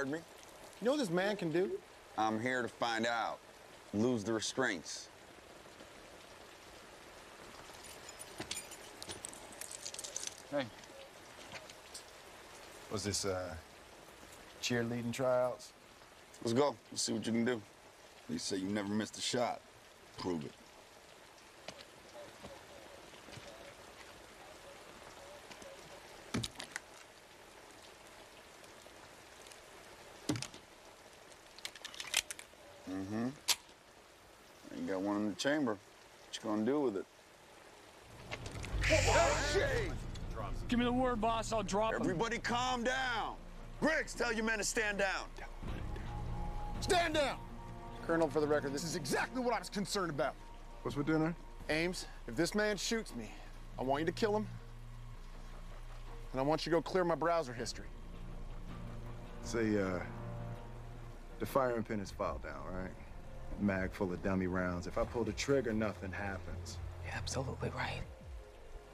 heard me. You know what this man can do? I'm here to find out. Lose the restraints. Hey. Was this, uh, cheerleading tryouts? Let's go. Let's see what you can do. You say you never missed a shot. Prove it. Mm-hmm. You got one in the chamber. What you gonna do with it? Give me the word, boss. I'll drop him. Everybody calm down. Griggs, tell your men to stand down. Stand down! Colonel, for the record, this is exactly what I was concerned about. What's for dinner? Ames, if this man shoots me, I want you to kill him. And I want you to go clear my browser history. Say, uh, the firing pin is filed down, right? Mag full of dummy rounds. If I pull the trigger, nothing happens. You're absolutely right.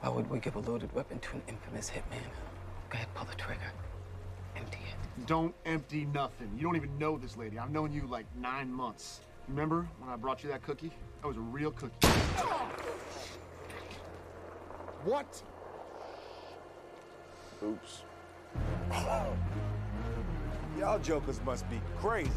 Why would we give a loaded weapon to an infamous hitman? Go ahead, pull the trigger. Empty it. Don't empty nothing. You don't even know this lady. I've known you like nine months. Remember when I brought you that cookie? That was a real cookie. What? Oops. Y'all jokers must be crazy.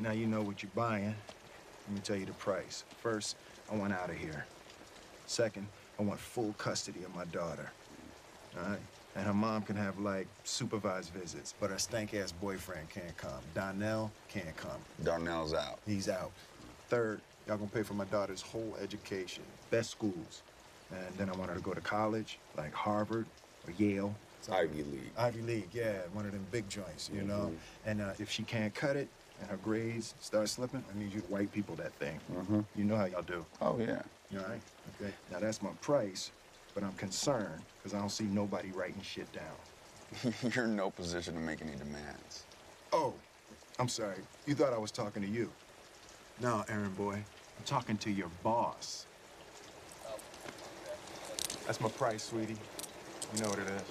Now you know what you're buying. Let me tell you the price. First, I want out of here. Second, I want full custody of my daughter. All right? And her mom can have, like, supervised visits, but her stank-ass boyfriend can't come. Donnell can't come. Darnell's out. He's out. Third, y'all gonna pay for my daughter's whole education, best schools. And then I want her to go to college, like Harvard or Yale. Ivy League. Ivy League, yeah, one of them big joints, you know? And uh, if she can't cut it and her grades start slipping, I need you to white people that thing. Mm-hmm. You know how y'all do. Oh, yeah. You all right? Okay. Now that's my price, but I'm concerned because I don't see nobody writing shit down. You're in no position to make any demands. Oh, I'm sorry. You thought I was talking to you. No, Aaron boy. I'm talking to your boss. That's my price, sweetie. You know what it is.